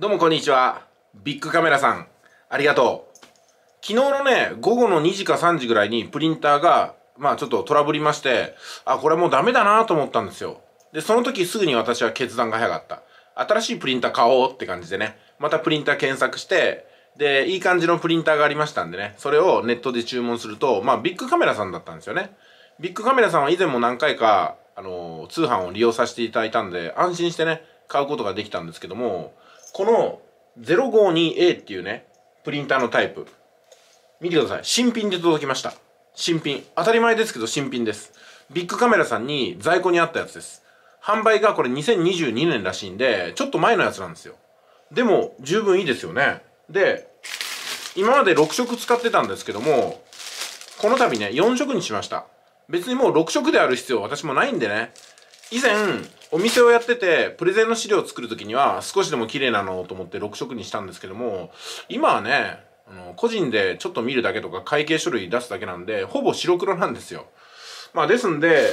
どうもこんにちは。ビッグカメラさん、ありがとう。昨日のね、午後の2時か3時ぐらいにプリンターが、まあちょっとトラブりまして、あ、これもうダメだなと思ったんですよ。で、その時すぐに私は決断が早かった。新しいプリンター買おうって感じでね、またプリンター検索して、で、いい感じのプリンターがありましたんでね、それをネットで注文すると、まあビッグカメラさんだったんですよね。ビッグカメラさんは以前も何回か、あのー、通販を利用させていただいたんで、安心してね、買うことができたんですけども、この 052A っていうね、プリンターのタイプ。見てください。新品で届きました。新品。当たり前ですけど新品です。ビッグカメラさんに在庫にあったやつです。販売がこれ2022年らしいんで、ちょっと前のやつなんですよ。でも、十分いいですよね。で、今まで6色使ってたんですけども、この度ね、4色にしました。別にもう6色である必要私もないんでね。以前、お店をやってて、プレゼンの資料を作るときには、少しでも綺麗なのと思って6色にしたんですけども、今はね、あの、個人でちょっと見るだけとか会計書類出すだけなんで、ほぼ白黒なんですよ。まあですんで、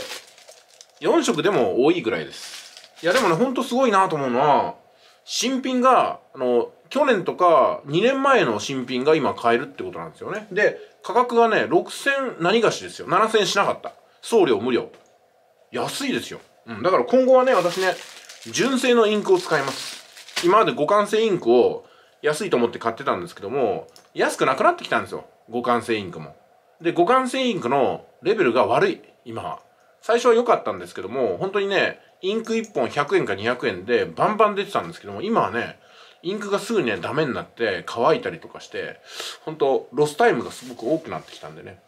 4色でも多いぐらいです。いやでもね、ほんとすごいなと思うのは、新品が、あの、去年とか2年前の新品が今買えるってことなんですよね。で、価格がね、6000何がしですよ。7000しなかった。送料無料。安いですよ。うん、だから今後はね、私ね、純正のインクを使います。今まで互換性インクを安いと思って買ってたんですけども、安くなくなってきたんですよ。互換性インクも。で、互換性インクのレベルが悪い、今は。最初は良かったんですけども、本当にね、インク1本100円か200円でバンバン出てたんですけども、今はね、インクがすぐにね、ダメになって乾いたりとかして、本当ロスタイムがすごく多くなってきたんでね。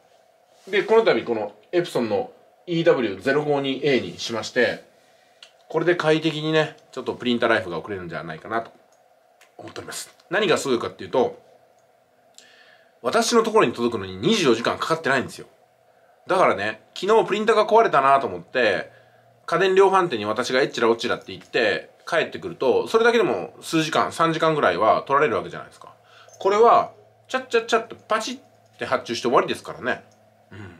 で、この度このエプソンの EW052A にしまして、これで快適にね、ちょっとプリンターライフが送れるんじゃないかなと思っております。何がすごいかっていうと、私のところに届くのに24時間かかってないんですよ。だからね、昨日プリンターが壊れたなと思って、家電量販店に私がえっちらおっちらって言って、帰ってくると、それだけでも数時間、3時間ぐらいは取られるわけじゃないですか。これは、チャッチャッチャッとパチって発注して終わりですからね。うん。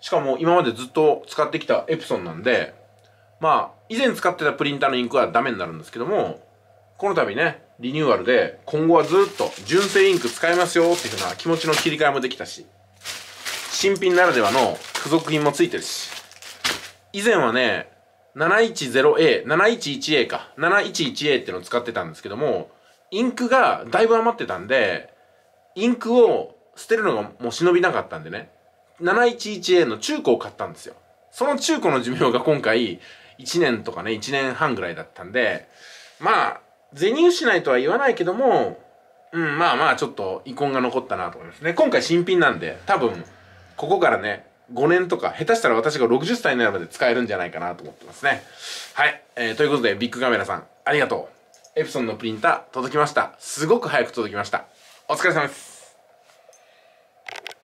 しかも今までずっと使ってきたエプソンなんで、まあ、以前使ってたプリンターのインクはダメになるんですけども、この度ね、リニューアルで、今後はずっと純正インク使えますよっていうふうな気持ちの切り替えもできたし、新品ならではの付属品もついてるし、以前はね、710A、711A か、711A っていうのを使ってたんですけども、インクがだいぶ余ってたんで、インクを捨てるのがもう忍びなかったんでね、711A の中古を買ったんですよ。その中古の寿命が今回1年とかね、1年半ぐらいだったんで、まあ、銭失いとは言わないけども、うん、まあまあちょっと遺恨が残ったなと思いますね。今回新品なんで、多分、ここからね、5年とか、下手したら私が60歳になるまで使えるんじゃないかなと思ってますね。はい。えー、ということで、ビッグカメラさん、ありがとう。エプソンのプリンター届きました。すごく早く届きました。お疲れ様です。